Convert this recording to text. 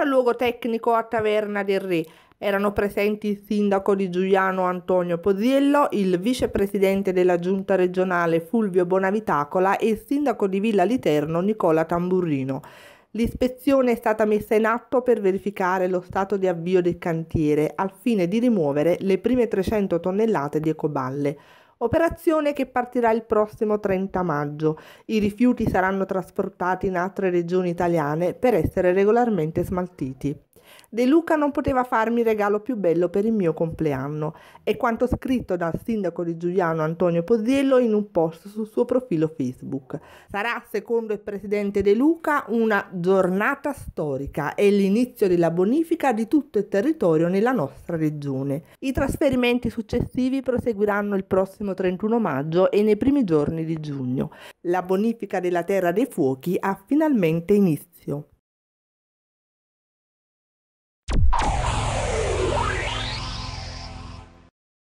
sopralluogo tecnico a Taverna del Re erano presenti il sindaco di Giuliano Antonio Poziello, il vicepresidente della giunta regionale Fulvio Bonavitacola e il sindaco di Villa Literno Nicola Tamburrino. L'ispezione è stata messa in atto per verificare lo stato di avvio del cantiere al fine di rimuovere le prime 300 tonnellate di ecoballe. Operazione che partirà il prossimo 30 maggio. I rifiuti saranno trasportati in altre regioni italiane per essere regolarmente smaltiti. De Luca non poteva farmi regalo più bello per il mio compleanno, è quanto scritto dal sindaco di Giuliano Antonio Poziello in un post sul suo profilo Facebook. Sarà, secondo il presidente De Luca, una giornata storica e l'inizio della bonifica di tutto il territorio nella nostra regione. I trasferimenti successivi proseguiranno il prossimo 31 maggio e nei primi giorni di giugno. La bonifica della Terra dei Fuochi ha finalmente inizio.